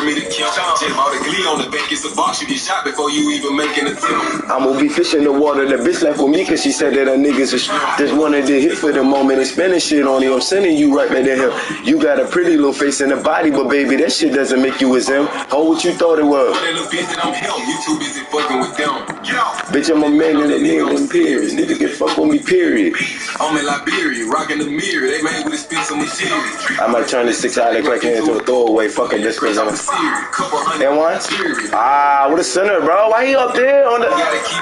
compare me to Kim. Just bought a glee on the back, it's a box, you get shot before you even make an attempt. I'ma be fishing the water. The bitch left with me cause she said that her niggas is just wanted to hit for the moment and spending shit on you. I'm sending you right back to him. You got a pretty little face and a body, but baby, that shit doesn't make you as him. Oh, what you thought it was? That little bitch that I'm him, you too busy fucking with them. Bitch, I'm a man and a nigga in periods. Nigga can fuck with me, period. I'm in Liberia, rocking the mirror. They made with a spit on expensive material. I might turn this six out crack into a throwaway fucking bitch cause I'm a Couple hundred And one? Ah, what a center, bro. Why he up there on the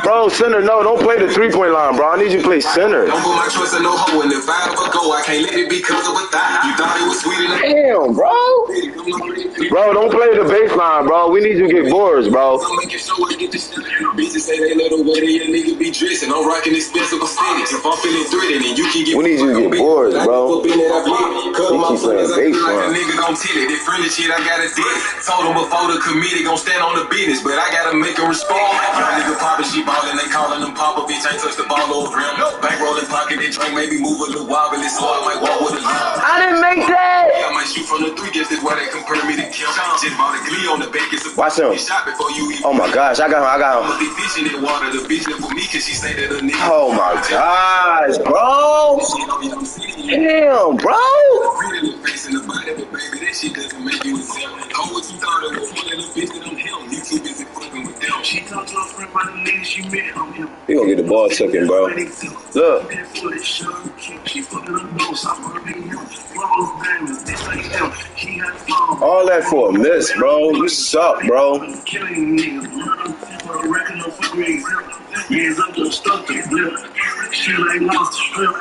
Bro, center, no, don't play the three point line, bro. I need you to play center. Don't put my choice in no hoe, and if I ever go, I can't let it be cause of a thigh. You thought it was sweet enough. Damn, bro. Bro, don't play the baseline, bro. We need you to get boards, bro. I'm making sure I get this shit. Bitches say they love the way that your nigga be dressing. I'm rocking expensive aesthetics. If I'm feeling threatened, you can get We need you to get bored, bro. He He keep saying Like baseline. a nigga gon' tell it. That friendly shit, I gotta did it. Told him before the committee gon' stand on the business, but I gotta make him respect. Young nigga poppin', she ballin', they callin' him Papa. Bitch, ain't touch the ball over him. Bankrollin' pocket, they drink, maybe move a little wobbly, so I might walk with a limp. I didn't make that. I might shoot from the three, guess that's why they compare me to Kim. Just bought a glee on the back, it's a Watch him. Get shot before you even Oh my gosh, I got him, I got I'ma him. In water. The bitch left with me cause she say that a nigga. Oh my gosh, bro. Damn, bro. Pretty little face in the body, but baby, that shit doesn't make you a. Oh, what you thought it was? One little bitch that I'm him. You too busy fucking. She talked to her friend about the met on him. He gonna get the ball taken, bro. Look. She fucking a nose. I'm gonna be you. Flawless diamonds. This ain't him. He had flaws. All that for a miss, bro. You suck, bro. Killing niggas. Murder. For a record of fucking example. Hands up to flip. She like monster strip.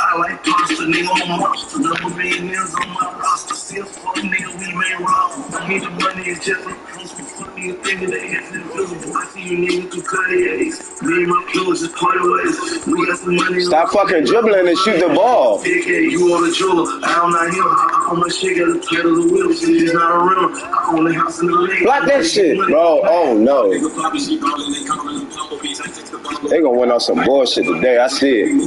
I like pasta, nigga, I'm monster. Double millionaires on my roster. Still fuck nigga, we made rob. I mean, the money is just a close. Fuck me, a thing the head's invisible. I see you niggas through Cartiers. Me and my clothes just party ways. We got some money. Stop fucking dribbling and shoot the ball. Big head, you on the jeweler. I am not him. I own my shit, got a thread of the wheel. Shit not a rental. I own the house in the lake. Block that shit, bro. Oh no. Nigga poppin', she ballin', they callin' him Papa. Bitch, ain't touch the ball. They gonna win on some bullshit today. I see it.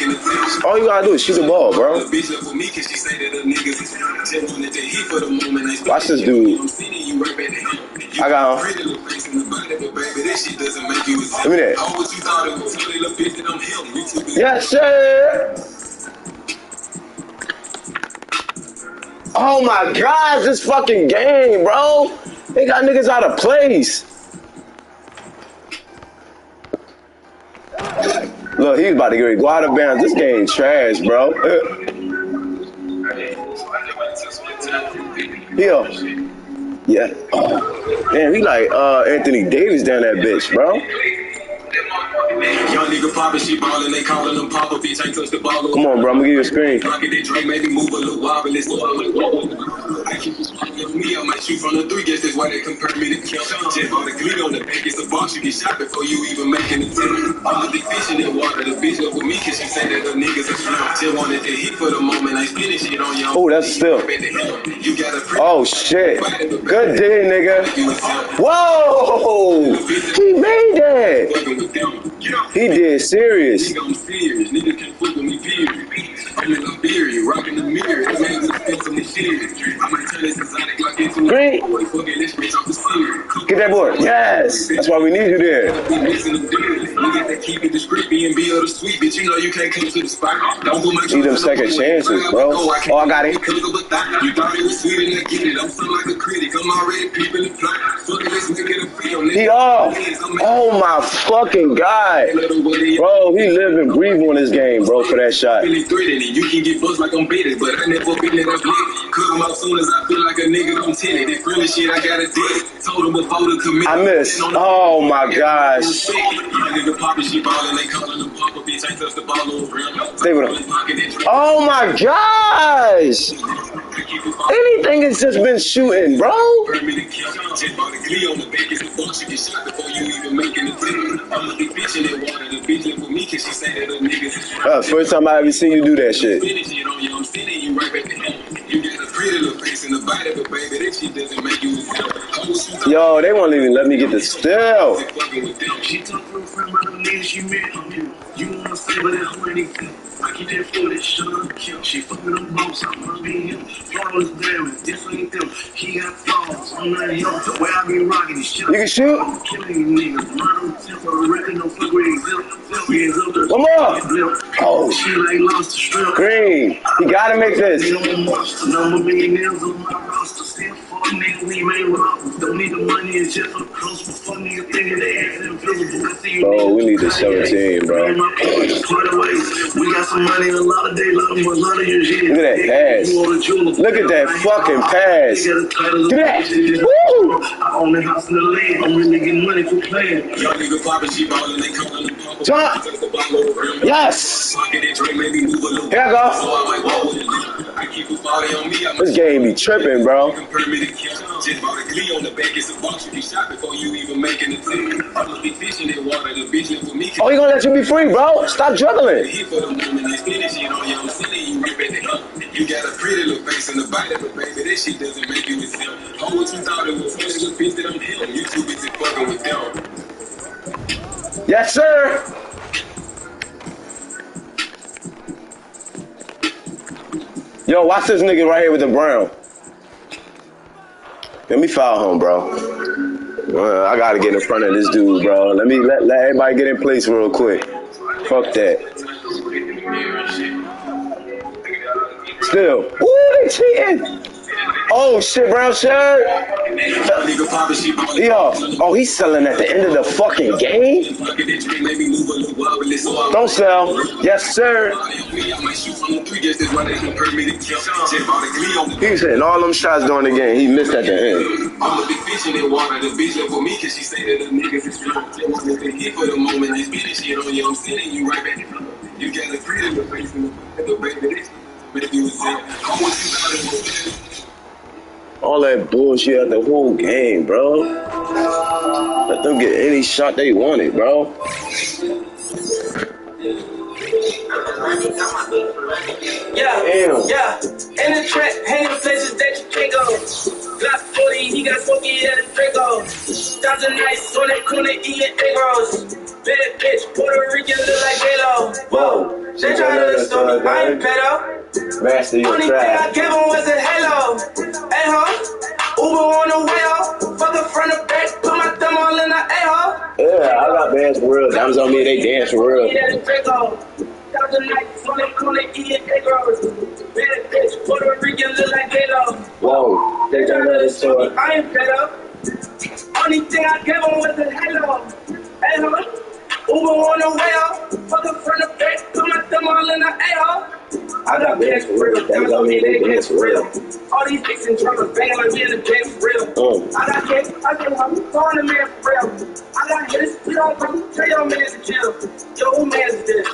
Move a little wobbly, so I might walk with a limp. I keep a body on me, I might shoot from the three, guess that's why they compare me to Kim. Just bought a glee on the back, it's a bunch. You be shot before you even make an attempt. All you gotta do is shoot the ball, bro. Bitch left with me cause she say that the niggas is just wanted to for the moment. I Watch this dude. I'm sending you right back to him. You I got him. Pretty face in the body, but baby, that shit doesn't make you a Give me that. What you thought it was? Tell the little bitch that I'm too. Yes, sir. Oh my God, this fucking game, bro. They got niggas out of place. Look, he's about to get go out of bounds. This game trash, bro. Here. Yeah. Damn, he like uh Anthony Davis down that bitch, bro. Young nigga poppin', she ballin', they callin' him Papa. Bitch, ain't touch the ball. Come on, bro. I'm gonna give you a screen. Rocket that drink, maybe move a little wobbly, so I might walk with them. I keep it smoking with me, I might shoot from the three, guess that's why they compare me to Kim. Just bought a glee on the back, it's a box, you get shot before you even make an attempt. I'ma be fishing in water, the bitch up with me, cause she say that the niggas are slim. Just wanted to hit for the moment, ain't spinning shit on your Oh, that's still. You got a Oh shit. Good day, nigga. you a simp. Whoa! He made that. Fucking with them. He did serious. I'm serious. Nigga can't with me, period. I'm in Liberia, rocking the mirror. That man spent some shit. I might turn this steer. Get that board. Yes. That's why we need you there. Need them second chances, bro. Oh, I got it. He off. Oh my fucking god. Bro, he live and breathe on this game, bro, for that shot. You can get buzzed like I'm but I never been in a 'em out soon as I feel like a nigga, telling. That friendly shit, I got a dick. Told him before the commit. I missed. Oh my gosh. My nigga poppin', she ballin', they callin' him Papa, bitch, ain't touch the ball over him. Stay with him. Oh my gosh. Anything has just been shooting, bro. Uh, first time I ever seen you do that shit. Yo, they won't even let me get the still. She talked to her friend about the nigga she met on him. You wanna say, but that's who anything. I keep that footage, shut up, kill. She fuck with them boats, I must be him. Flawless damage, this ain't them. He got flaws, I'm not him. The way I be rocking this shit. You can shoot? I'm killing you niggas. Mine don't temper, reckon no fuck with exist. Hands up Come on. Oh. She like lost the strip. Green. He gotta make this. You know, monster, number millionaires on my roster. Still fuck nigga, we made robbers. Don't need the money, it's just for close. But fuck nigga, thinking they ass invisible. I see you Bro, we need the niggas. 17, bro. We got some money, a lot of day, a lot of a lot of your shit. Look at that pass. Look at that fucking pass. Do that. I own the house in the land. I'm really getting money for playing. Young nigga poppin', she ballin', they callin' them. Jump. The ball over. Yes. Pocket that drink, maybe move a little. Here I go. I might walk with it. I keep a on me. I'm This game be tripping, bro. Compare me to kill. Just bought a glee on the back. It's a box you shot before you even make an attempt. I'm gonna be fishing in water. The bitch live for me. Oh, he gonna let you be free, bro. Stop juggling. You got a pretty little face and the body, but baby, that shit doesn't make you a simp. Oh, what you thought it was funny, the bitch that I'm him. You too busy fucking with them. Yes, sir. Yo, watch this nigga right here with the brown. Let me foul him, bro. I gotta get in front of this dude, bro. Let me let, let everybody get in place real quick. Fuck that. Still. Ooh, they cheating. Oh shit, brown shirt. Yo, oh, he's selling at the end of the fucking game. Don't sell. Yes, sir. He was hitting all them shots during the game. He missed at the end. The the you. Got in the baby. This make you a sin. I want you out the All that bullshit at the whole game, bro. Let them get any shot they wanted, bro. Yeah, Damn. yeah. In the trap, hanging places that you can't go. Got 40, he got smoky at the Draco. Thousand nights on that corner eating egg rolls. Bad bitch, Puerto Rican look like J-Lo. Whoa. They tryna to stop me, I ain't pedo. Master your Only thing I gave him was a halo. Hey ho, Uber on the way off. Fuck the front and back, put my thumb all in the a-hole. Yeah, I got bands for real. Diamonds on me, they dance for real. Yeah, Draco. Thousand nights on that corner eating egg rolls. Bad bitch, Puerto Rican look like J-Lo. Whoa. They another story. I ain't fed up. Only thing I give him was a hello. Hello. Uber on the way out. Fuck front of. Put my thumb all in the. I got bands for real. Diamonds on me, they dance for real. All these dicks and drummers banging like we in the game for real. Mm. I got kids, I can I'm throwing the man for real. I got hits, we don't tell your man to chill. Yo, who man's this?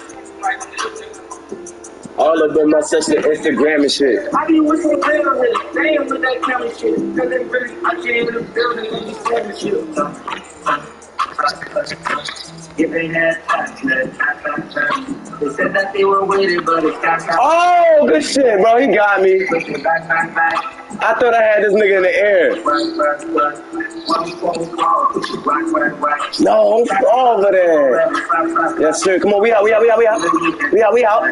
All of them are such the Instagram and shit. I be with it. Damn with that camera shit. Cause they really, I can't even build it and just stand the shit. Oh, good shit, bro. He got me. I thought I had this nigga in the air. No, I'm over there. Yes, sir. Come on, we out, we out, we out, we out. We out, we out.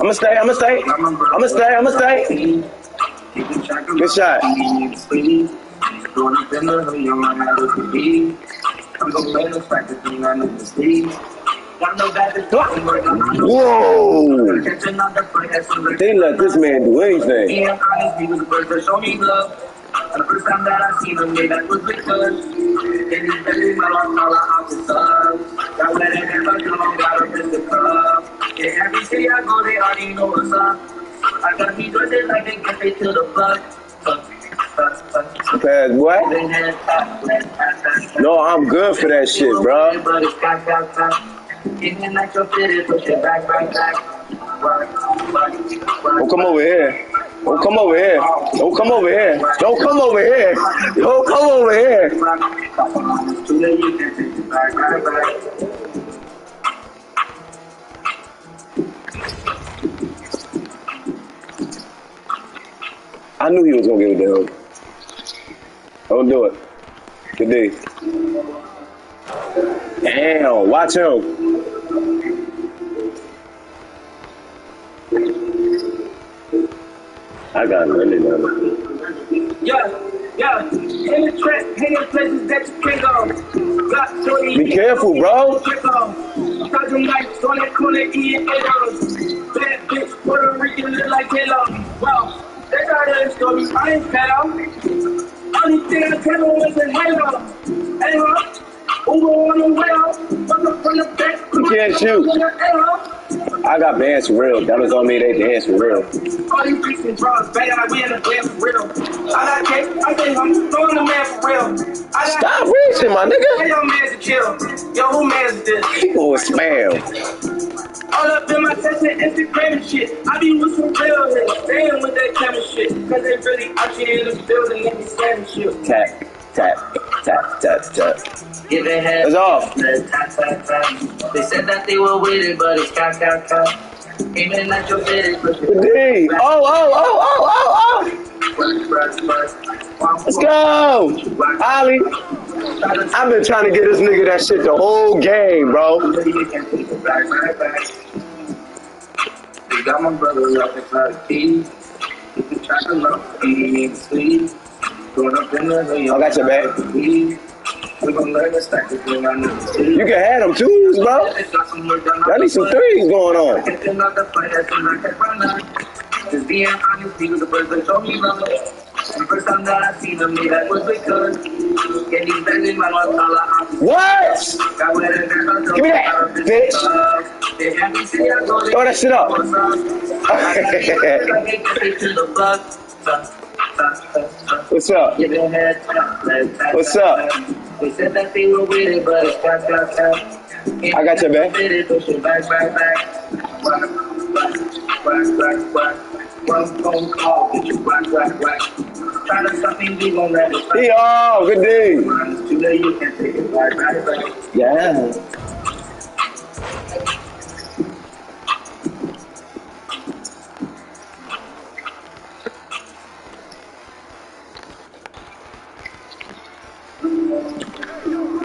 I'ma stay, I'ma stay. I'ma stay, I'ma stay. Good shot. Whoa! They let this man do anything. The first time that I seen him, yeah, that was because then he said, "My love, my love, I'm the sub." That way they never come, gotta miss the club. Yeah, every city I go, they already know what's up. I got me dressed like they get it to the plug. Pass, boy. No, I'm good for that shit, bro. Don't come over here. Don't come over here. Don't come over here. Don't come over here. Don't come over here. I knew he was gonna give it to him. Don't do it. Good day. Damn, watch him. I got nothing on Yeah, yeah. In the trap, hanging places that you can't go. Got shorty. Be careful, bro. Sergeant Knights on that corner eating arrows. Bad bitch, Puerto Rican look like Halo. Wow, that's how that story. I ain't pal. Only thing I tell her was a halo. Halo. Uber on the way out. Fuck up from the back. You can't shoot. Halo. I got bands for real. Diamonds on me, they dance for real. All these freaks and drugs, bad, we in the band for real. I got cake, I think I'm throwing the man for real. I got Stop reaching, my Hey, nigga. yo, man's to chill. Yo, who man's this? People will spam. All up in my text and Instagram and shit. I be with some real niggas, staying with that camera shit. Cause they really out here in the building and be standing shit. Tap, tap, tap, tap, tap. Give it head. It's off. Tap, tap, tap. They said that they were with it, but it's cap, cap, cap. Aiming at your bitch, but Good D. Oh, oh, oh, oh, oh, oh. Let's go. Ollie. I've been trying to get this nigga that shit the whole game, bro. Got my brother up inside the keys. You to love me in the sleep. I got your back. You can have them twos, bro. I need some threes going on. What? Give me that, bitch. Throw that shit up. What's up? What's up? I? Give your tap, let's tap, What's tap,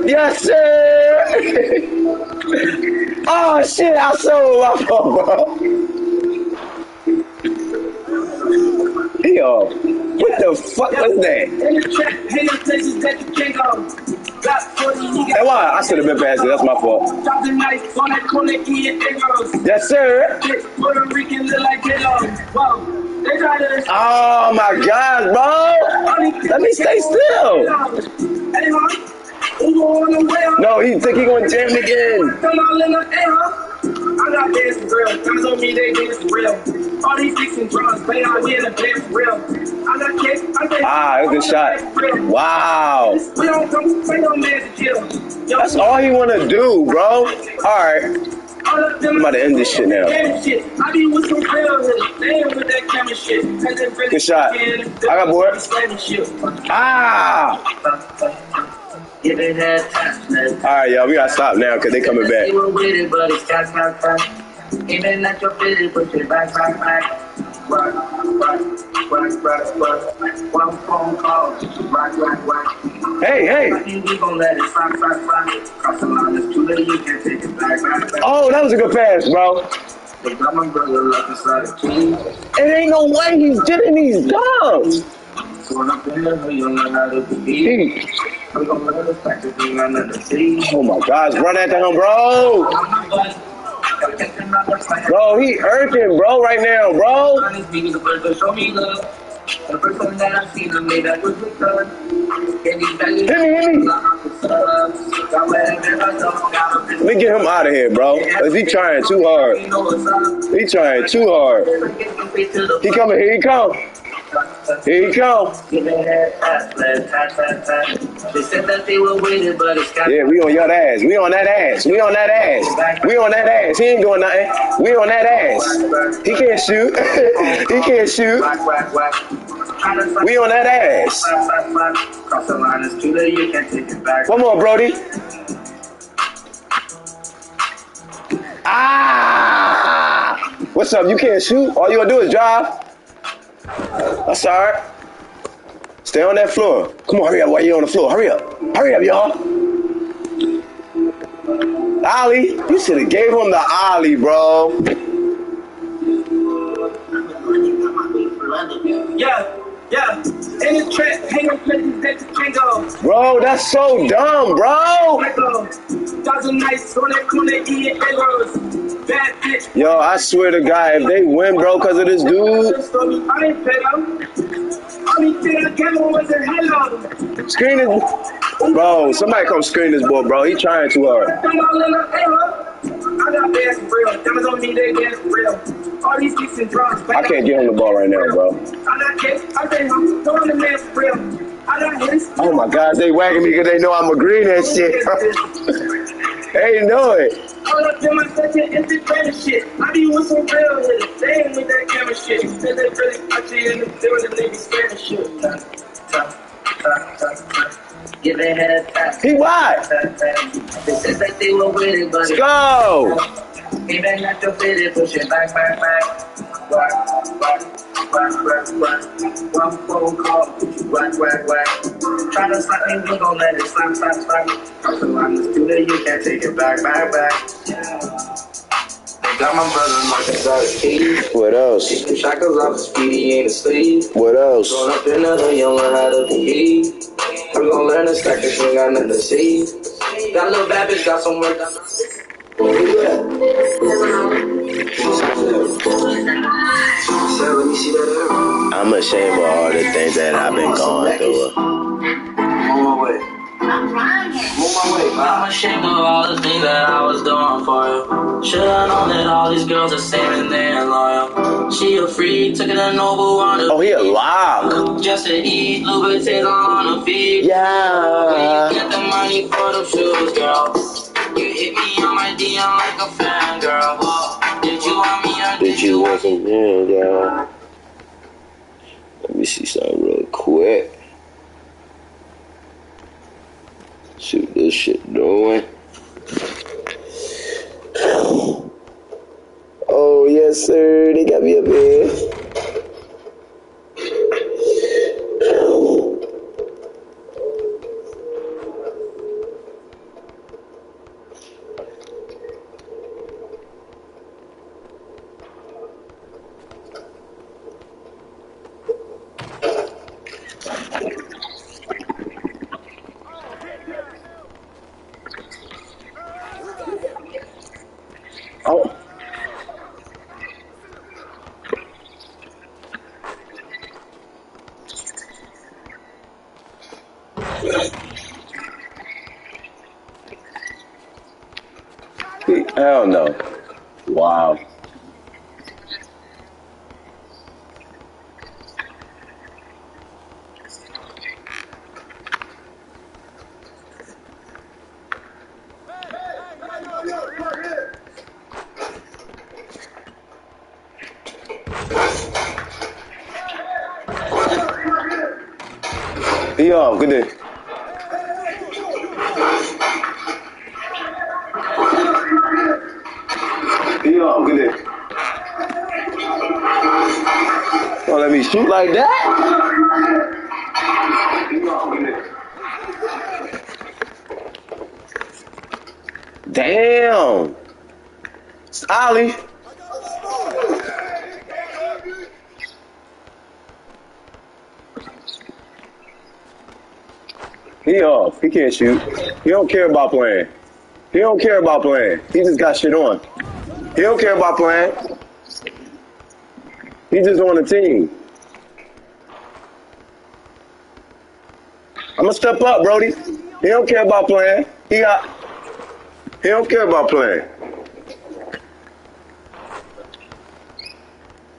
Yes, sir. oh shit! I sold my phone. Yo, what the fuck was that? In the trap, hanging places that you can't go. Got 40 niggas. Hey, why? I should have been faster. That's my fault. Yes, sir. Oh my God, bro! Let me stay still. Out. No, he think he gonna jam again. Come on in the air. I got dance for real. Guys on me, they dance real. All these sticks and drugs, play out here the dance real. I got kids, I think. Ah, good shot. Wow. We don't come, we don't man to That's all he wanna do, bro. Alright. I'm about to end this shit now. They they Good shot. I got bored. Ah! Give it head tap, let's Alright, y'all, we gotta stop now because they coming back. were with it, but it's tap, tap, tap. Aiming at your bitch, push it back, back, back. Rock, rock, rock, rock, rock. One phone call, rock, rock, rock. Hey, hey! You back, back, back. Oh, that was a good pass, bro. They got my brother up inside the key. It ain't no way he's getting these dunks. Oh my gosh, run after him, bro. Bro, he irking, bro, right now, bro. Hit me, hit me. Let me get him out of here, bro. Cause he trying too hard. He trying too hard. He coming, here he come. Here you got Yeah, we on your ass. We on that ass. We on that ass. We on that ass. He ain't doing nothing. We on that ass. He can't shoot. he can't shoot. We on that ass. One more, Brody. Ah! What's up? You can't shoot. All you gonna do is drive. That's all right. Stay on that floor. Come on, hurry up while you're on the floor. Hurry up. Hurry up, y'all. Ollie, you should have gave him the Ollie, bro. Yeah, yeah. In the trap, hanging places that you can't go. Bro, that's so dumb, bro. Oh Let go. Thousand nights on that corner eating arrows. Bad bitch. Yo, I swear to God, if they win, bro, because of this dude, I ain't pedo. Only thing I gave him was a hello. screen. Bro, somebody come screen this boy, bro. He trying too hard. I'm all in the arrow. I got bands for real. Diamonds on me, they dance for real. All these kicks and drums. I can't get on the ball right now, bro. I got kicks. I I'm throwing the man for real. I got hits. Oh my God, they whacking me because they know I'm agreeing that shit. they know it. All up in my section, it's the kind of shit. I be with some real hitters. They ain't with that camera shit. Said they really put you in the building, they of shit. Give a head back. He wide. They said that they were with it, but Let's go. Even after fit it, push it back, back, back. Whack, whack, whack, whack, whack. One phone call, whack, whack, whack. Try to slap me, we gon' let it slap, slap, slap. I'm so honest, do that, you can't take it back, back, back. Got my brother Marcus out of keys. What else? Two shackles off his feet, he ain't asleep. What else? Growing up in another young one, how to behave. I'm gonna learn to stack this thing, got nothing to see. Got a little bad bitch, got some work done. Where you at? Said, let me see that arrow. I'm ashamed of all the things that I've been going through. I'm my way. I'm my way, I'm ashamed of all the things that I was doing for you. Should've known that all these girls are they ain't loyal. She a freak, took it to Noble on the Oh, he a lock. just to eat, Louboutins on her feet. Yeah. you get the money for them shoes, girl? You hit me on my DM like a fan, girl. Whoa. Did you want me or Did you want some yeah, girl? Let me see something real quick. See what this shit doing. Oh yes, sir. They got me up here. Oh. Hell no. Wow. Yo, good day. Shoot like that. Damn. It's Ollie. He off. He can't shoot. He don't care about playing. He don't care about playing. He just got shit on. He don't care about playing. He just on the team. I'm gonna step up, Brody. He don't care about playing. He got. He don't care about playing.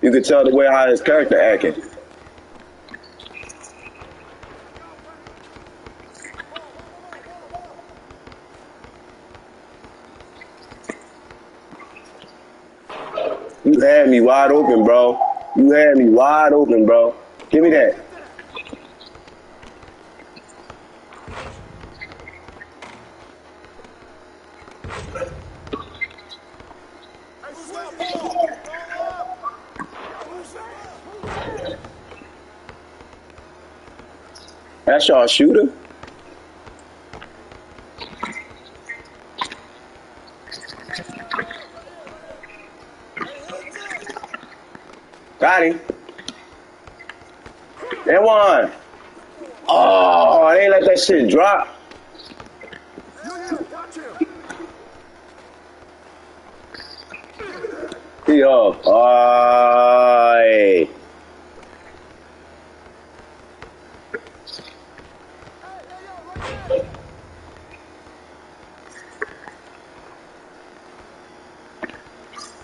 You can tell the way how his character acting. You had me wide open, bro. You had me wide open, bro. Give me that. That's y'all shooter. Got him. They won. Oh, they let that shit drop.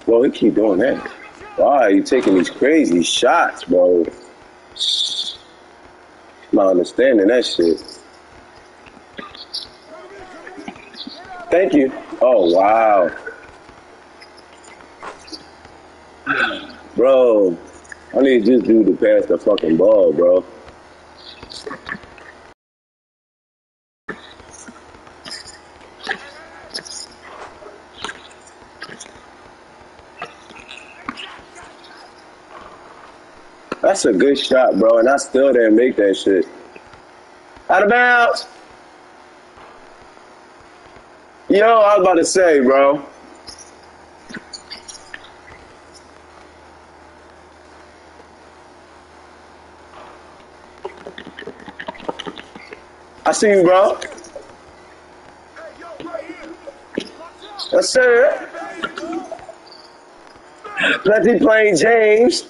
Bro, he keep doing that. Why you taking these crazy shots, bro? Not understanding that shit. Thank you. Oh wow. Bro, I need this dude to pass the fucking ball, bro. A good shot, bro, and I still didn't make that shit. Out of bounds. Yo, I was about to say, bro. I see you, bro. Yes, sir. Plenty playing James.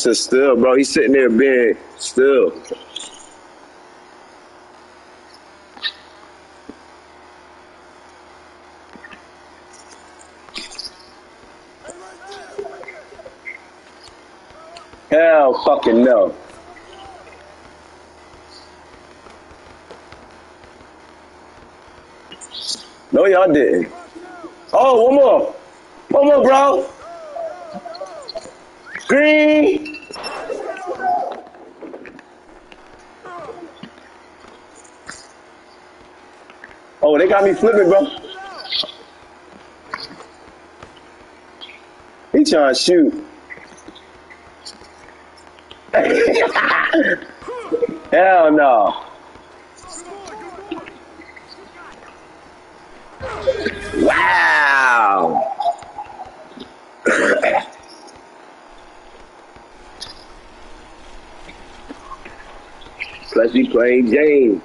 Still, bro. He's sitting there being still. Hell fucking no. No, y'all didn't. Oh, one more. One more, bro. Green. Got me flipping, bro. He trying to shoot. Hell no. Wow. Let's be playing James.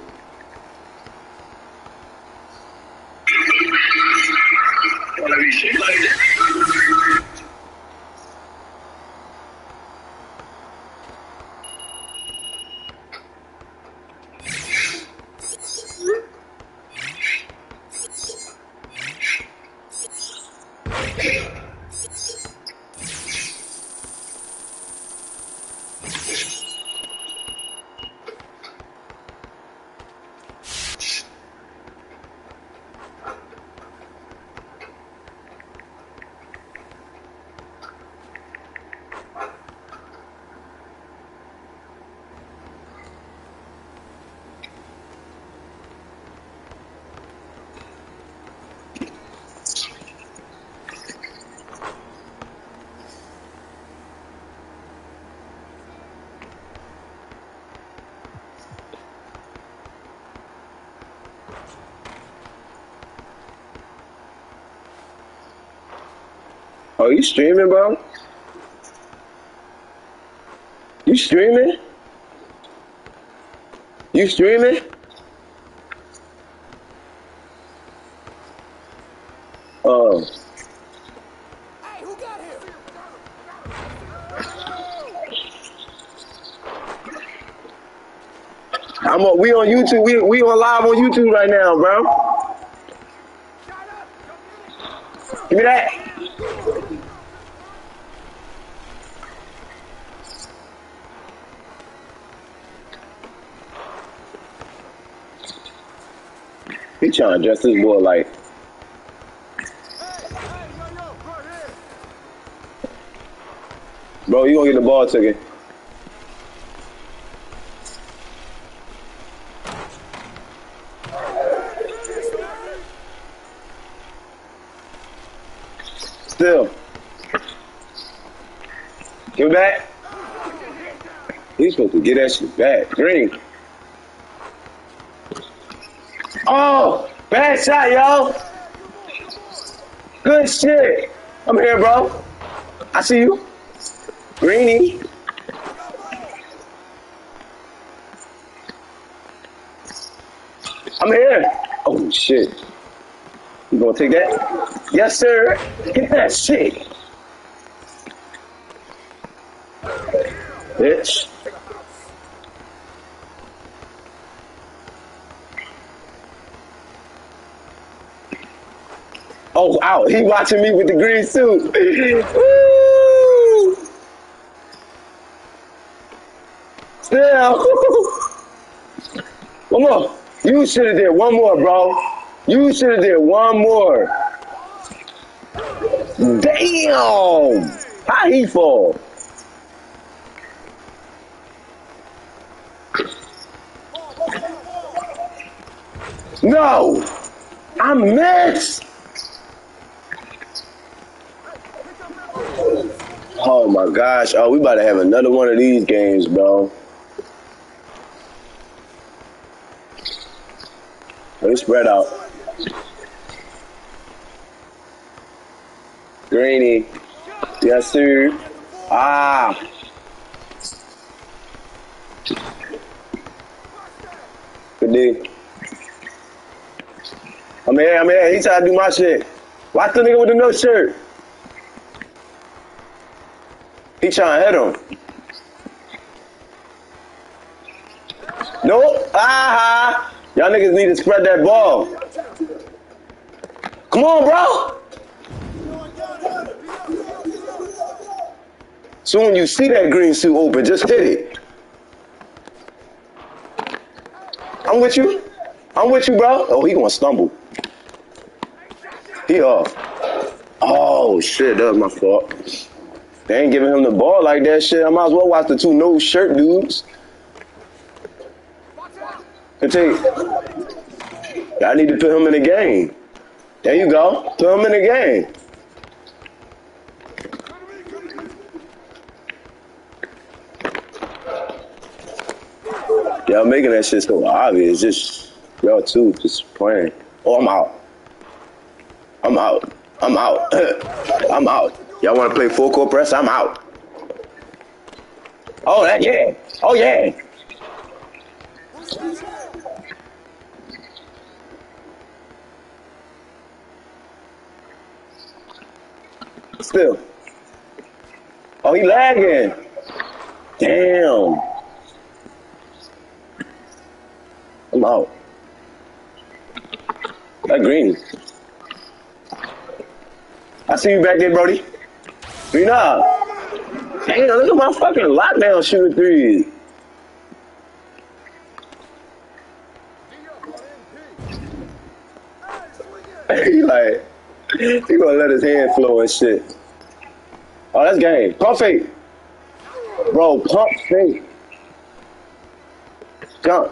Oh, you streaming, bro? You streaming? You streaming? Oh. I'm on, we on YouTube. We we on live on YouTube right now, bro. Give me that. He trying to dress this boy like. Bro, you gonna get the ball taken. Still. Give it back. He's supposed to get that shit back. Green. Oh, bad shot, yo. Good shit. I'm here, bro. I see you. Greeny. I'm here. Oh shit. You gonna take that? Yes, sir. Get that shit. Bitch. Oh out. he watching me with the green suit. Still. One more. You should have did one more, bro. You should have did one more. Damn. How he fall? No. I missed. Oh my gosh. Oh, we about to have another one of these games, bro. Me spread out. Greeny. Yes, sir. Ah. Good day. I'm here, I'm here. He trying to do my shit. Watch the nigga with the no shirt. He trying to hit him. Nope. Ah. Y'all niggas need to spread that ball. Come on, bro. Soon you see that green suit open, just hit it. I'm with you. I'm with you, bro. Oh, he gonna stumble. He off. Oh shit, that was my fault. They ain't giving him the ball like that shit. I might as well watch the two no shirt dudes. Continue. I need to put him in the game. There you go. Put him in the game. Y'all making that shit so obvious. Just y'all two just playing. Oh, I'm out. I'm out. I'm out. I'm out. Y'all want to play full court press? I'm out. Oh, that yeah. Oh yeah. Still. Oh, he lagging. Damn. I'm out. That green. I see you back there, Brody. You know. Damn, look at my fucking lockdown shooting threes. he like, he gonna let his hand flow and shit. Oh, that's game. Pump fake. Bro, pump fake. Jump.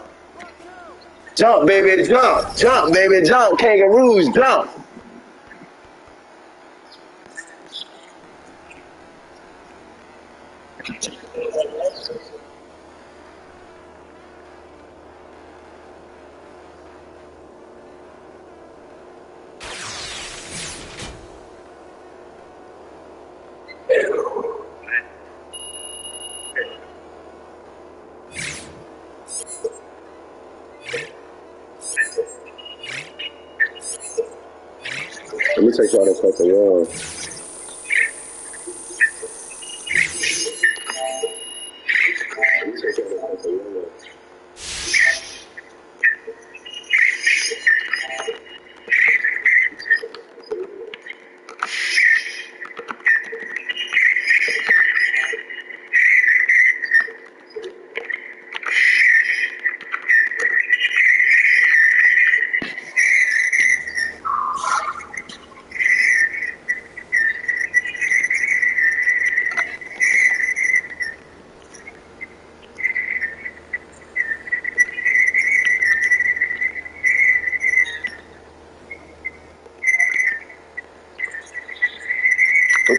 Jump, baby, jump. Jump, baby, jump. Kangaroos, jump. Let me take y'all this fucking yard.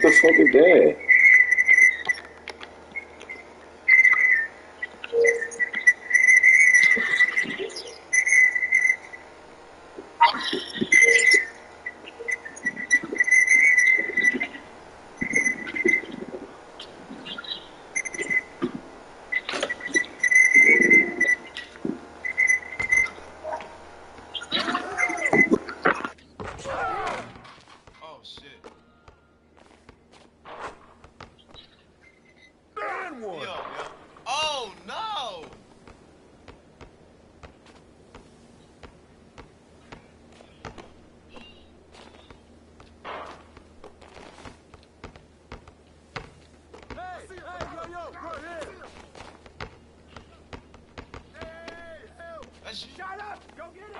What the fuck Go get it.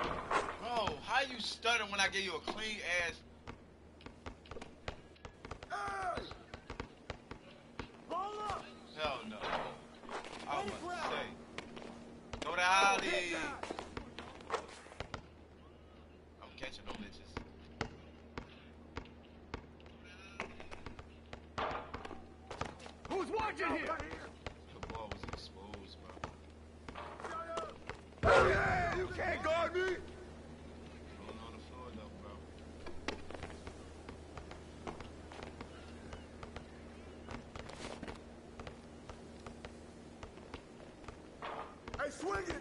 Bro, how you stutter when I give you a clean ass swinging.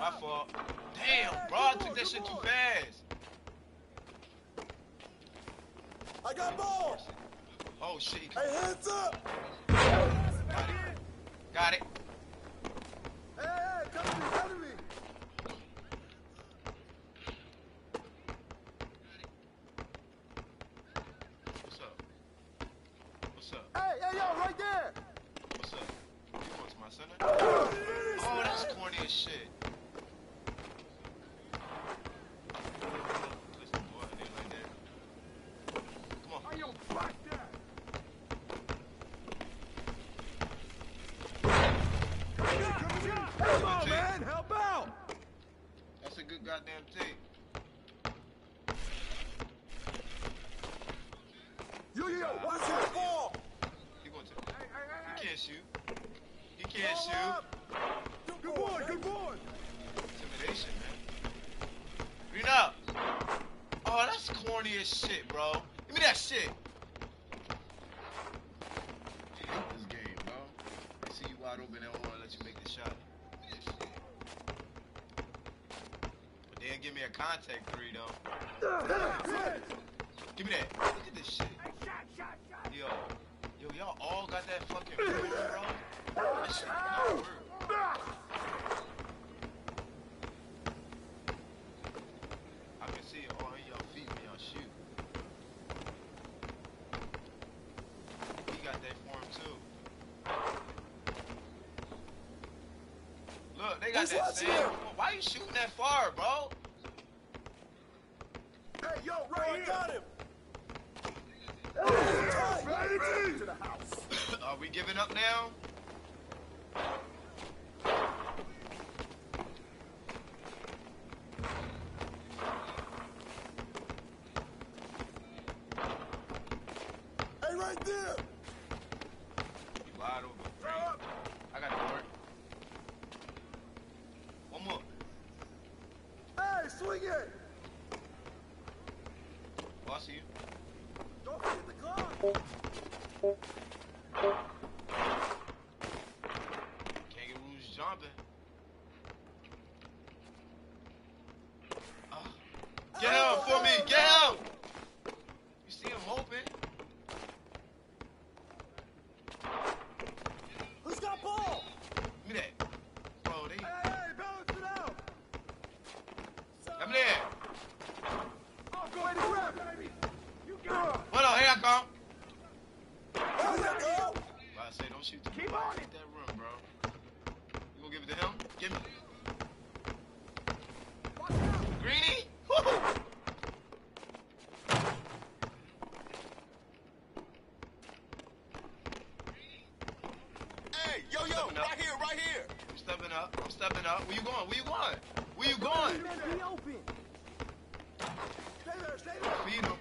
My fault. Damn, bro, I took that shit too fast. I got ball. Oh shit. Hey, hands up. Got it. Got it. bro. Give me that shit. Hate this game, bro. I see you wide open. I don't want to let you make the shot. Give But they didn't give me a contact three, though. give me that. Look at this shit. Yo. Yo, y'all all got that fucking bro. That shit not work. That's what Why you shooting that far, bro? Hey, yo, Ray, got him. Are we giving up now? I'm stepping up. Where you going? Where you going? Where you going? Be open. Stay there, stay there. Him. Yo.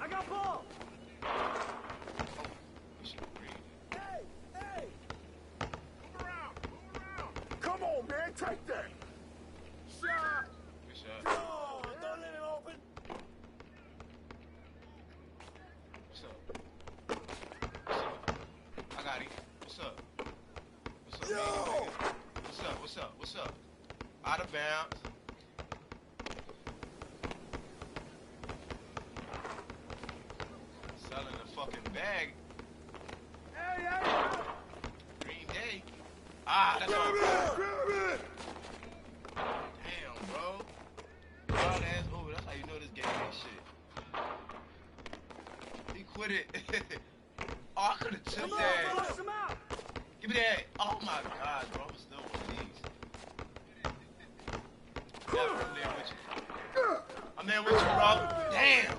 I, got ball. Come on, man, take that. about. Selling a fucking bag. Hey, hey, hey. Green Day. Ah, that's all. Damn, bro. Brown ass over. That's how you know this game shit. He quit it. oh, I could have took that. Give me that. There with. Damn.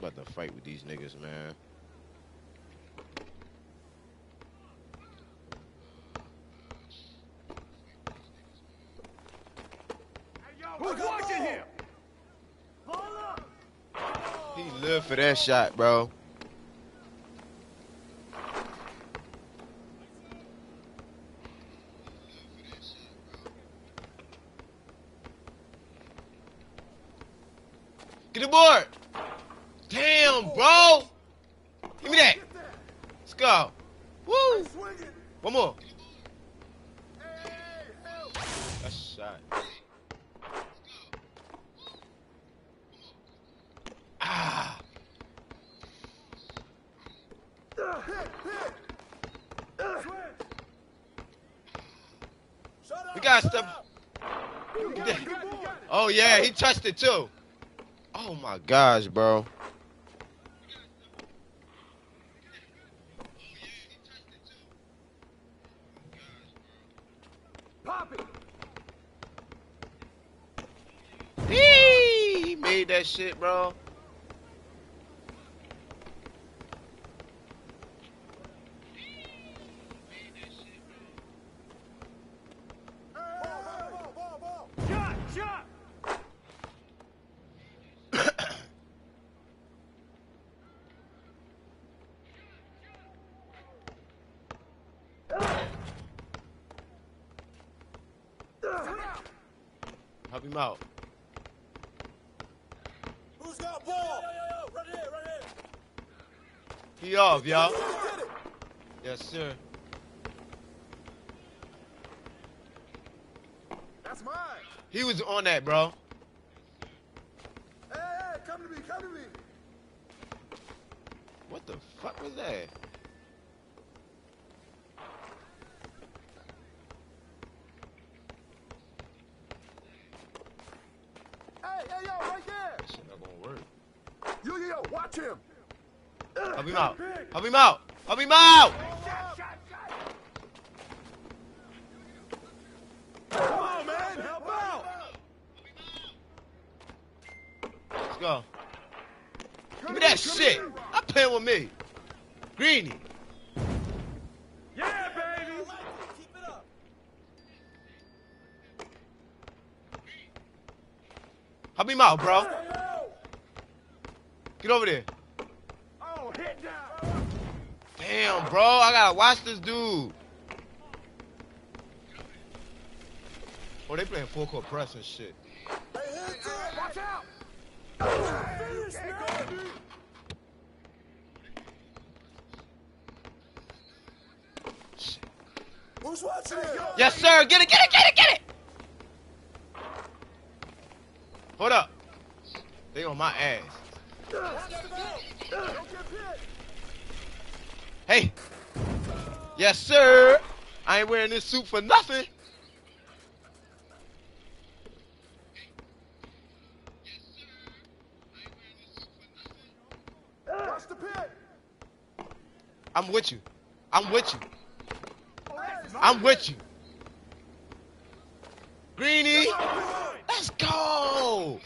about to fight with these niggas, man. Who's watching him? He lived for that shot, bro. We got stuff. Oh yeah, he touched it too. Oh my gosh, bro. Pop it. He made that shit, bro. Off, y'all. Yes, sir. That's mine. He was on that, bro. Hey, hey, come to me, come to me. What the fuck was that? Hey, hey, yo, right there. That shit not gonna work. Yo, yo, yo, watch him. Help him out. Help him out. Help him out. Shot, shot, shot. Come on, man, help out. Let's go. Come Give me here, that come shit. here. I'm playing with me. Greeny. Yeah, baby. Keep it up. Help him out, bro. Get over there. Oh, hit down. Damn, bro. I gotta watch this dude. Oh, they playing full court press and shit. Hey, hands up. Watch out. Who's watching it? Yes, sir. Get it, get it, get it, get it. Hold up. They on my ass. Hey. Yes, sir. I ain't wearing this suit for nothing. I'm with you. I'm with you. I'm with you. Greeny. Let's go.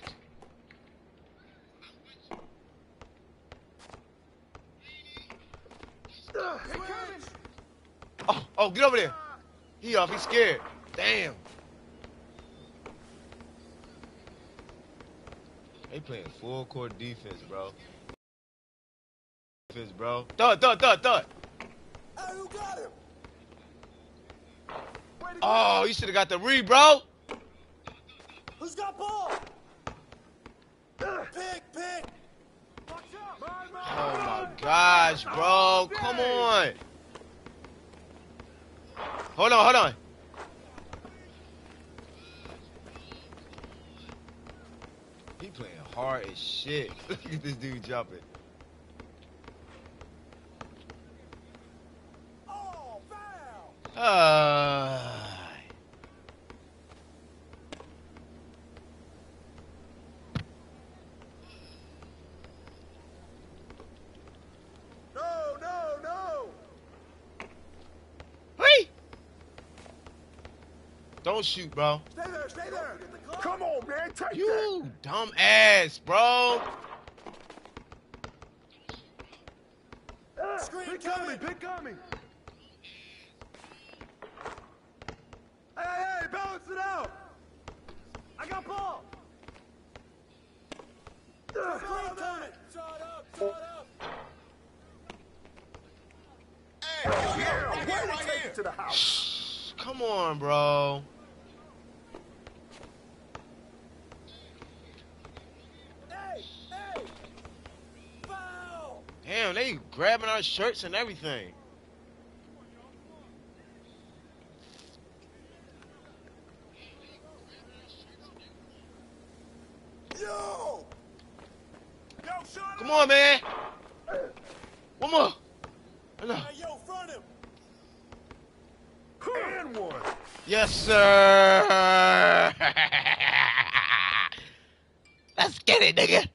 Oh, oh, get over there. He off. He's scared. Damn. They playing full court defense, bro. Defense, bro. Thud, thud, thud, it, throw it, throw it. Hey, who got him? Way to go. Oh, you should have got the read, bro. Who's got ball? Pick, pick. Watch out. Oh my gosh, bro. Come on. Hold on, hold on. He playing hard as shit. Look at this dude jumping. Oh. Uh, No, no, no. hey. Don't shoot, bro. Stay there, stay there. Come on, man, take that. You dumb ass, bro. Screen pick coming, pick coming. Hey, hey, hey, balance it out. I got ball. Ah. Screen coming. Shut up, shut up. Hey, yeah, yeah, right here. To the house. Come on, bro. Hey, hey. Foul. Damn, they grabbing our shirts and everything. Yo. Yo, Come on, man. One more. Enough. Hey, yo, front him. And one. Yes, sir. Let's get it, nigga.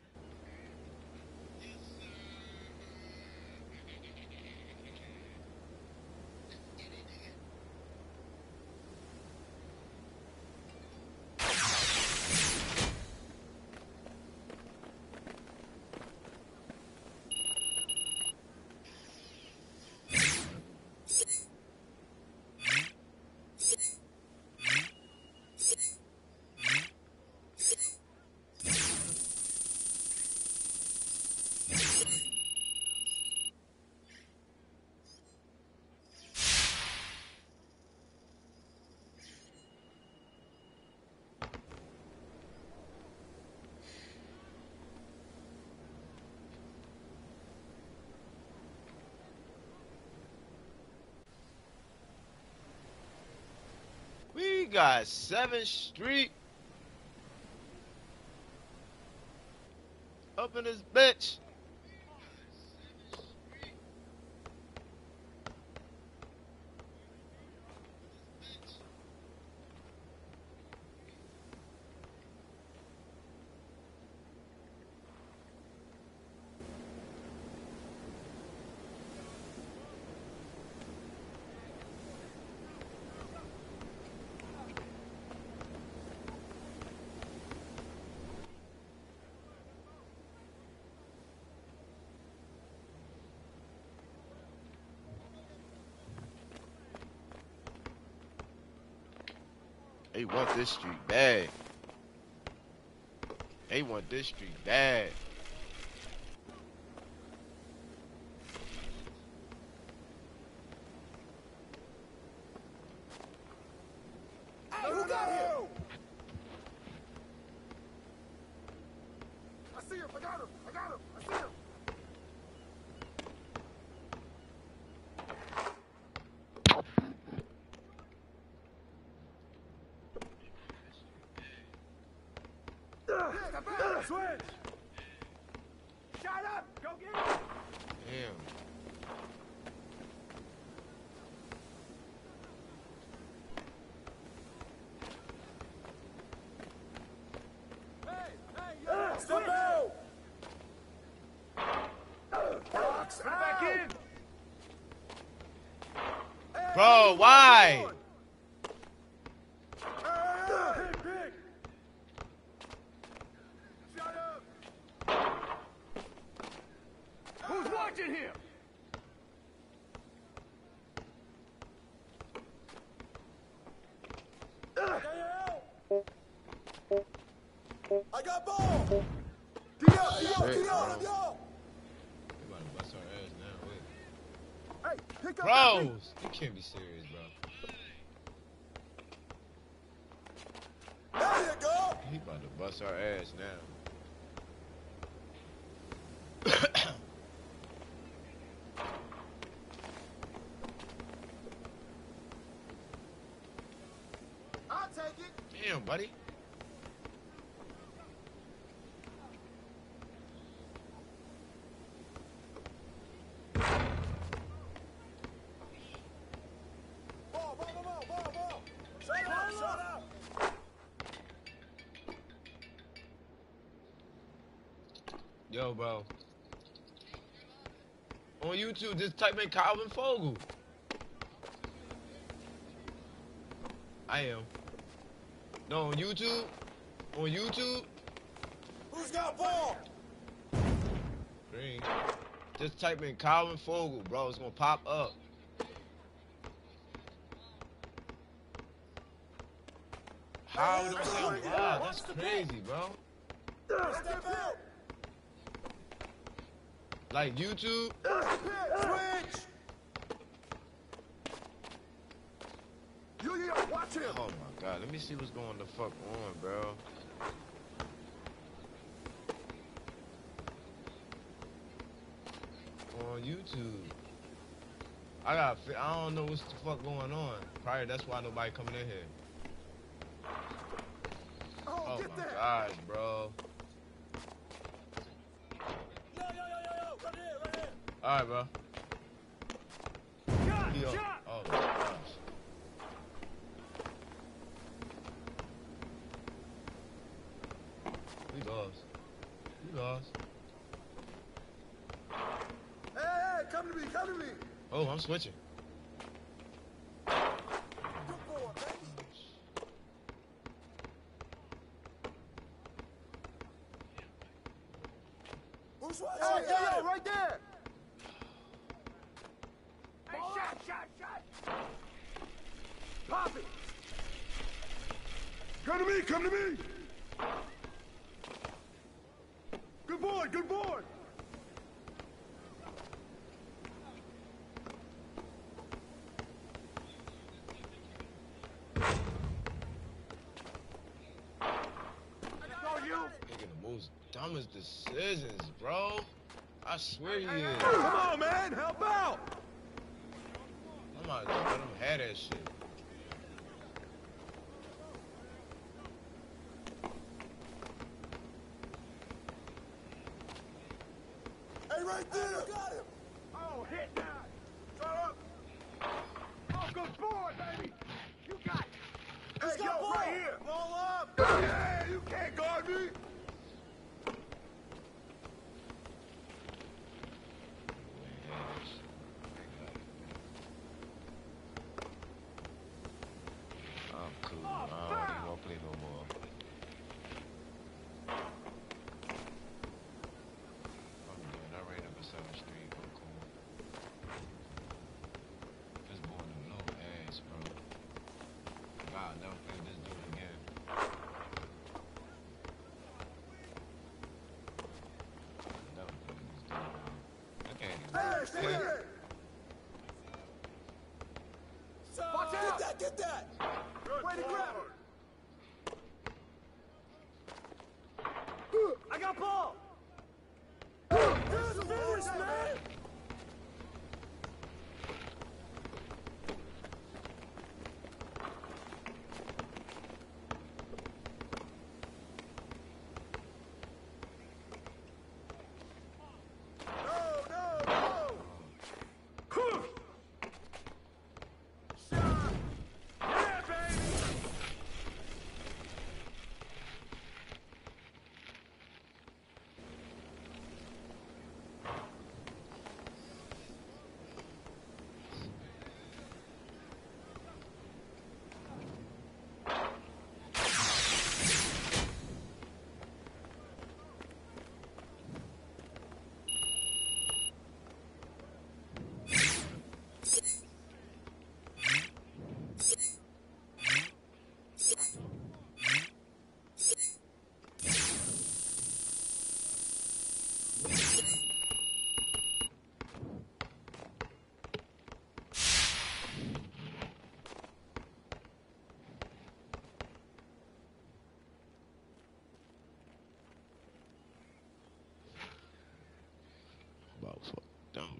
We got 7th Street up in this bitch. They want this street bad. They want this street bad. Hey, who got him? I see him. I got him. I got him. I see him. Yeah, back. Switch. Shut up. Go get him. Damn. Hey, hey, yo. Step out. Box back in. Bro, why? Hey, big. Shut up. Who's watching here? I got ball. Get up, get up, Shit, get up, bro. yo. We about to bust our ass now. Wait. Hey, pick up that thing. Bros, you can't be serious, bro. There you go. He about to bust our ass now. I'll take it. Damn, buddy. Ball, ball, ball, ball, ball, ball. Shut up, shut up. Bro. On YouTube, just type in Calvin Fogel. I am. No, on YouTube. On YouTube. Who's got ball? Green. Just type in Calvin Fogel, bro. It's gonna pop up. How we don't sound live? That's crazy, bro. Like YouTube. Switch. You, watch him. Oh my god, let me see what's going the fuck on, bro. On YouTube. I got, I don't know what's the fuck going on. Probably that's why nobody coming in here. Oh, Oh my that. gosh, bro. Alright, bro. Shot, shot. Oh, gosh. We lost. We lost. Hey, hey, come to me, come to me. Oh, I'm switching. decisions, bro. I swear you is. Come on, man, help out! I'm about to let him have that shit. Get that! Good Way to grab!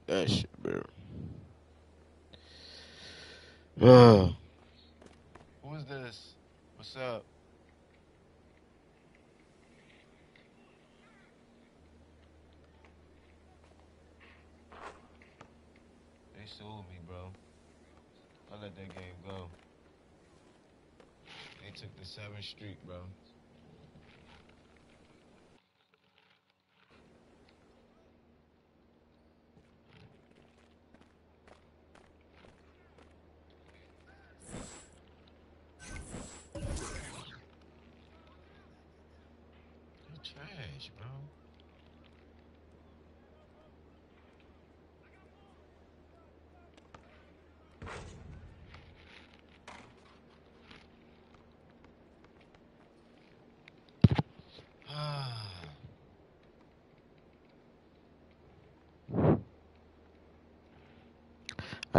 That shit, bro. Who's this? What's up? They sued me, bro. I let that game go. They took the 7th Street, bro.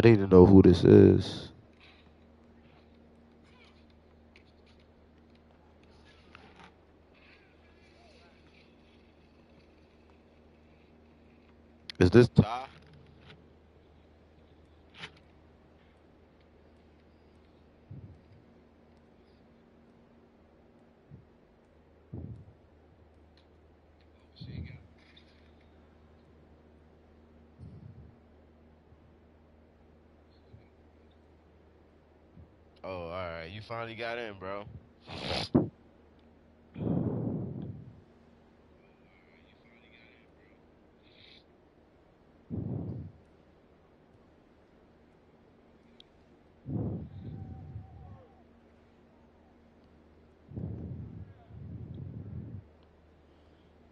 I need to know who this is. Is this Ty? finally got in, bro.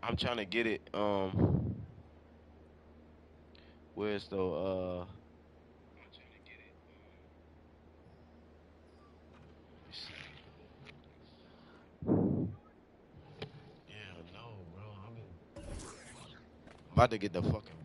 I'm trying to get it. Um, where's the uh? about to get the fucking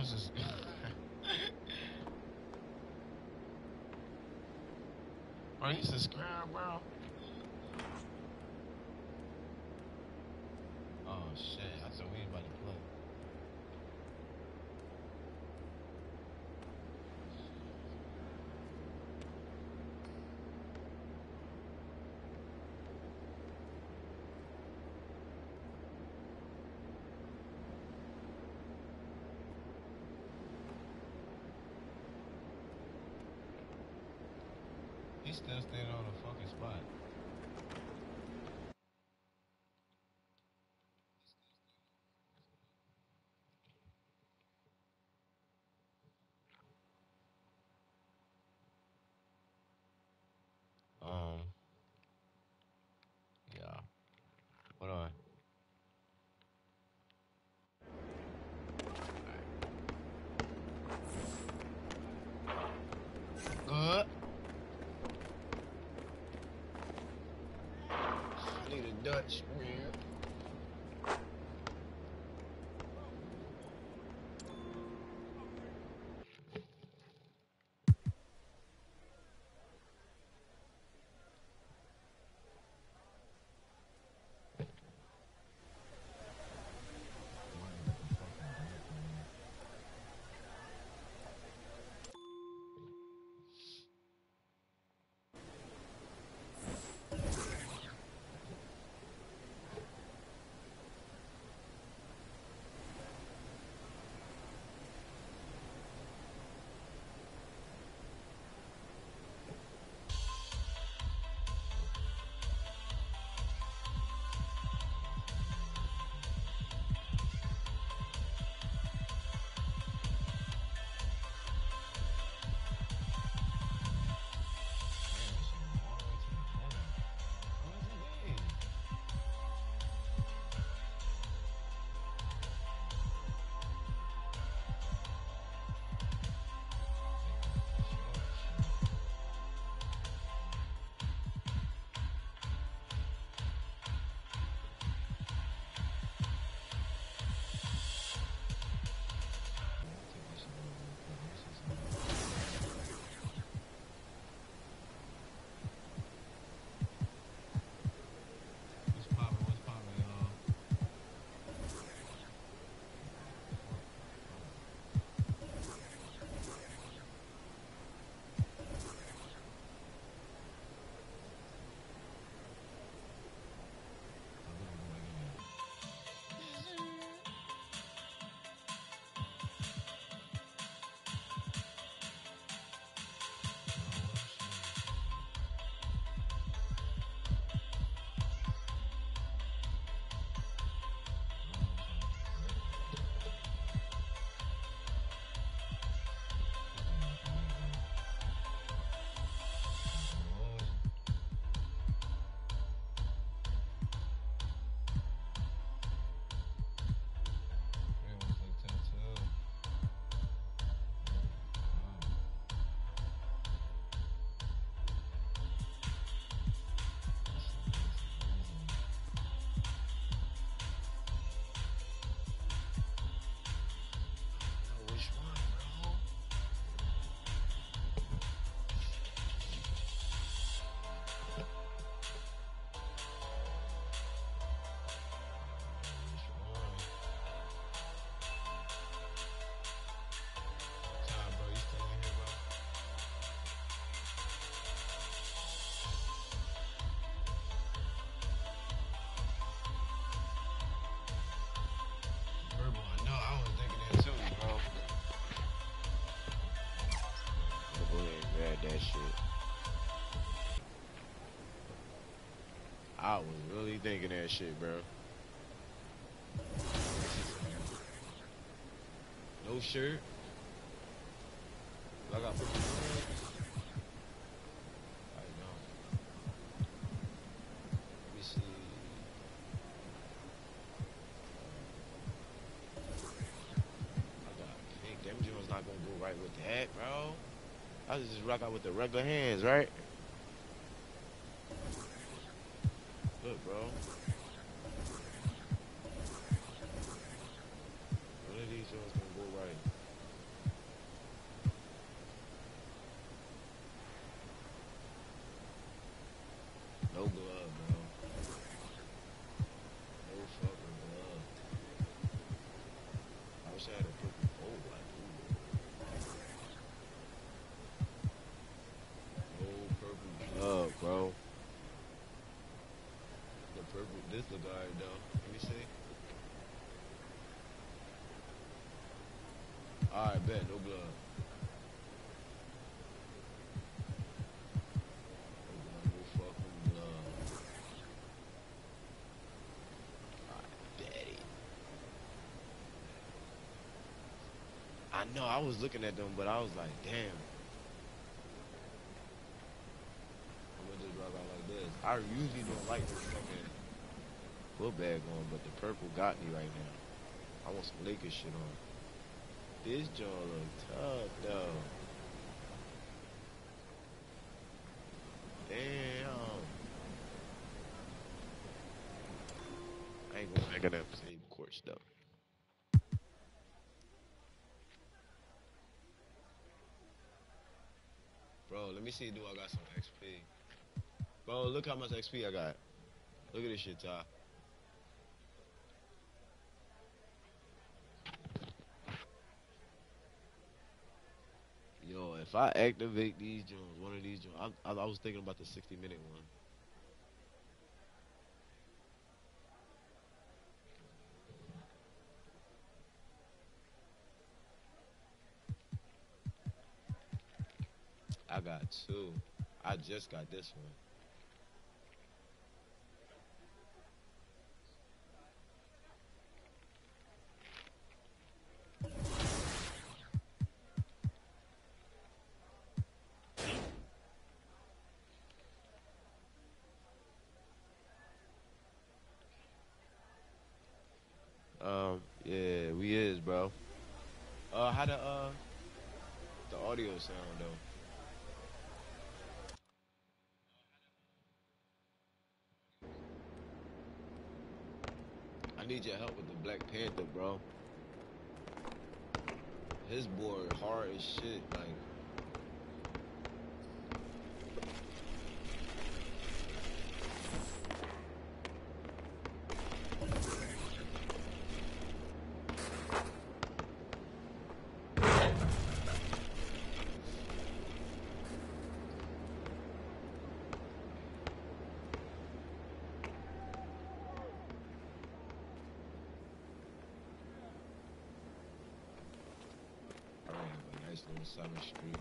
loses. bro, you subscribed, bro. still standing on the fucking spot. Dutch. I was really thinking that shit, bro. No shirt. I got purple pants. I know. Let me see. I got pink. Them Jones not gonna go right with that, bro. I just rock out with the regular hands, right? Look, bro. One of these Jones gonna go right. No glove, bro. No fucking glove. I wish I had a purple pole like ooh. No purple glove, bro. The purple, this look alright though. Let me see. Alright, bet, no blood. I know, I was looking at them, but I was like, damn. I'm gonna just rock out like this. I usually don't like this fucking foot bag on, but the purple got me right now. I want some Lakers shit on. This jaw look tough though. Damn. I ain't going back in that same court though. Bro, let me see do I got some XP. Bro, look how much XP I got. Look at this shit, Ty. Yo, if I activate these Jones, one of these Jones, I, I, I was thinking about the 60 minute one. I got two. I just got this one. Um, yeah, we is, bro. Uh, how the uh, the audio sound though? I need your help with the Black Panther, bro. His board hard as shit, like. I a summer street.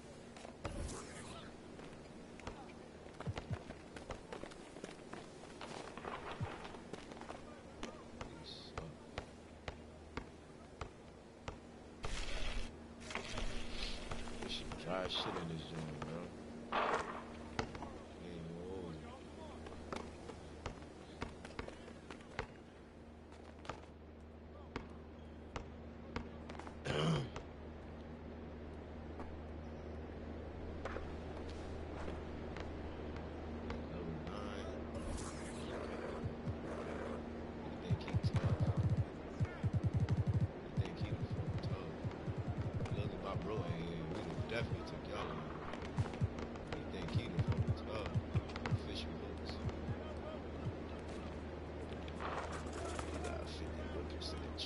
This as uh, shit in this We done definitely took y'all on. You think he the fuck tough? Official hooks. He got 50 hook percentage.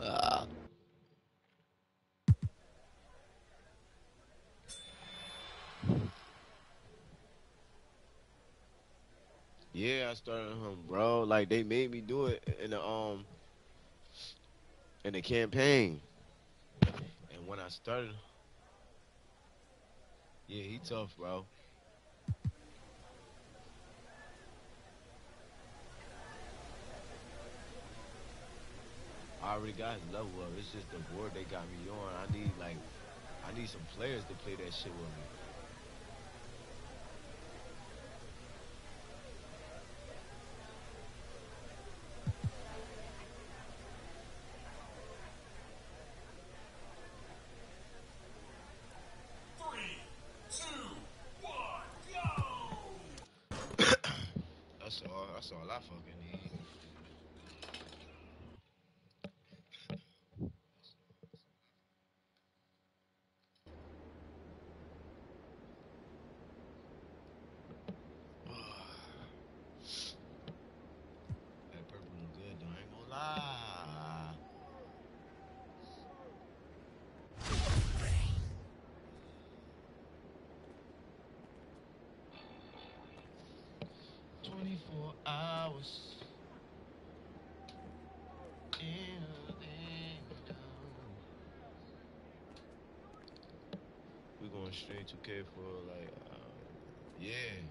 Ah. I started him, bro. Like they made me do it in the um in the campaign. And when I started Yeah, he tough, bro. I already got his level up. It's just the board they got me on. I need like I need some players to play that shit with me. Three, two, one, go! That's all. That's all I fucking need. that purple look good though. I ain't gonna lie. Twenty-four a. We going straight to K for like, uh, yeah.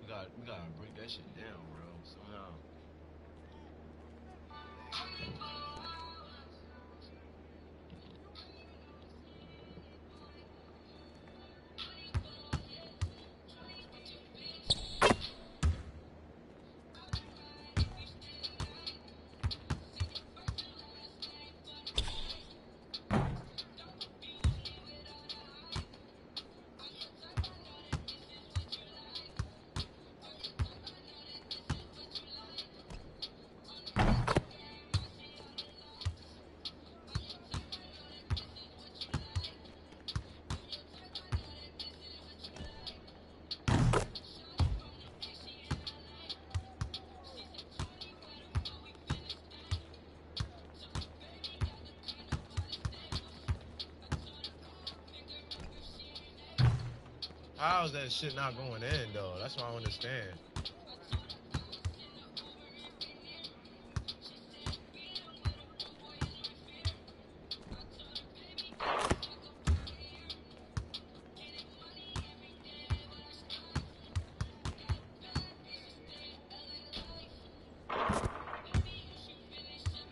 We got we gotta break that shit down, bro. Somehow. How's that shit not going in though? That's what I understand.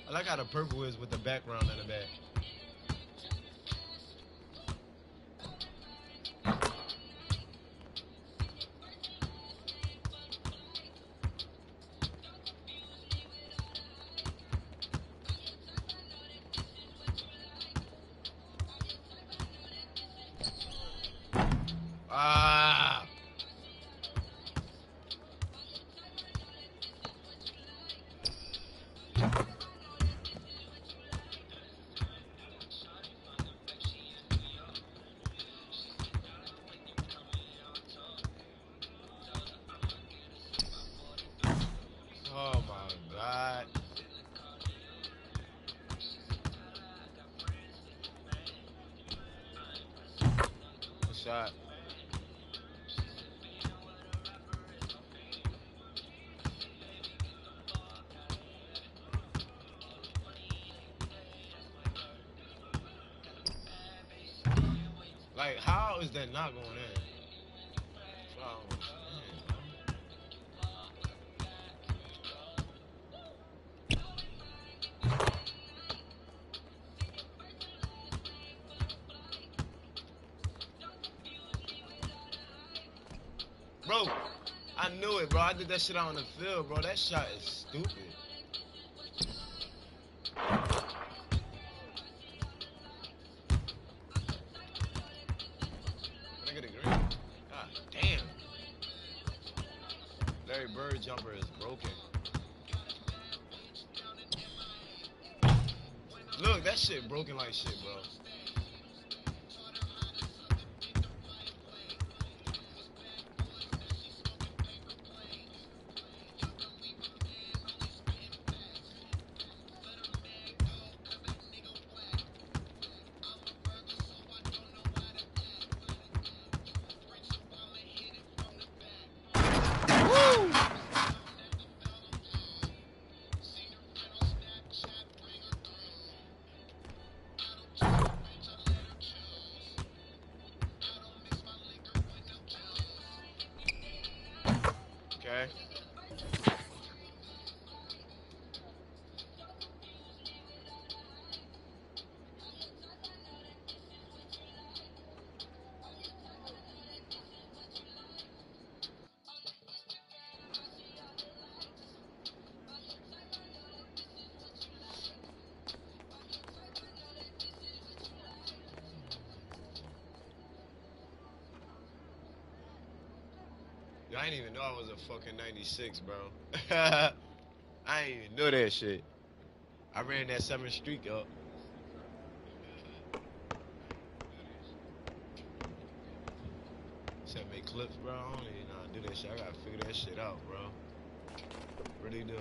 I like how the purple is with the background in the back. Like, how is that not going in? Bro, I knew it, bro. I did that shit out on the field, bro. That shot is stupid. Jumper is broken. Look, that shit broken like shit, bro. Fucking 96, bro. I didn't even know that shit. I ran that summer streak up. Said make clips, bro. I don't even know how to do that shit. I gotta figure that shit out, bro. Really do.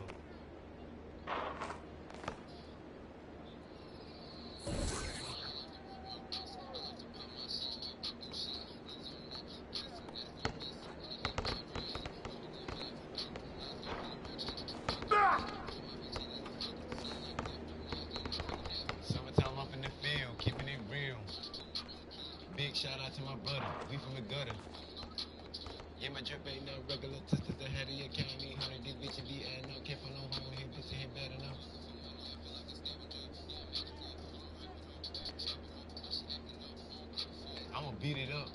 Summertime up in the field, keeping it real. Big shout out to my from the gutter. Yeah, my drip ain't no regular testers ahead of your county. Hundred this bitch and be adding up. Can't find no home here, pussy hit bad enough. I'ma beat it up.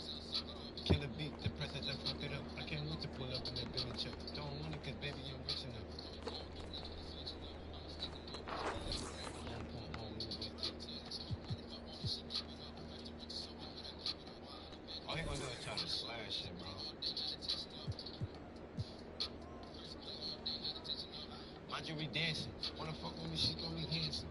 Kill a beat, the president fuck it up. I can't wait to pull up in that Billy truck. Don't want it cause baby I'm rich enough. All he gonna do is try to slash it, bro. Marjorie dancing. Wanna fuck with she gon' be dancing.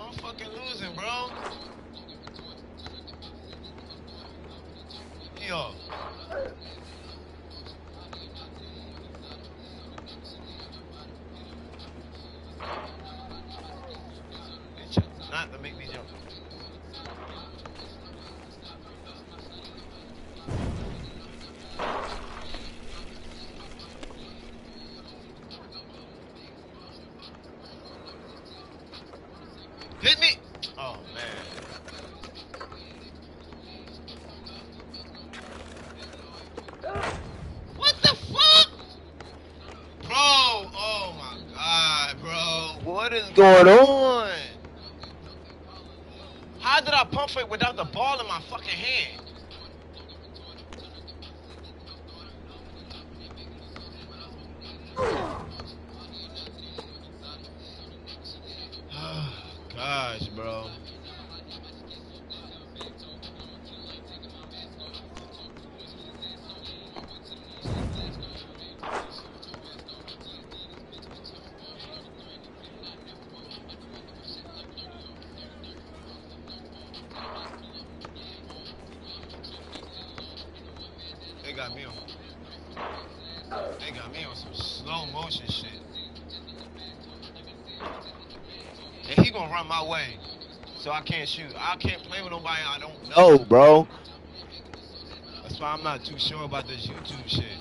I'm fucking losing, bro. Yo. Bitch, Not to make me jump. Hit me! Oh man. What the fuck? Bro, oh my god, bro. What going on? How did I pump it without the ball in my fucking hand? Gosh, bro. They got me on. They got me on some slow motion shit. And he gonna run my way. So I can't shoot. I can't play with nobody I don't know, bro. That's why I'm not too sure about this YouTube shit.